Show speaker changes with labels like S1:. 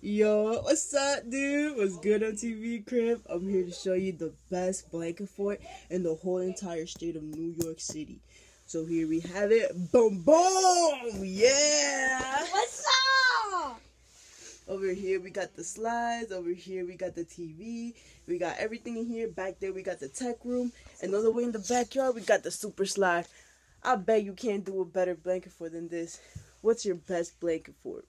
S1: Yo, what's up, dude? What's good on TV Crib? I'm here to show you the best blanket fort in the whole entire state of New York City. So here we have it. Boom, boom! Yeah!
S2: What's up?
S1: Over here we got the slides. Over here we got the TV. We got everything in here. Back there we got the tech room. And all the way in the backyard we got the super slide. I bet you can't do a better blanket fort than this. What's your best blanket fort?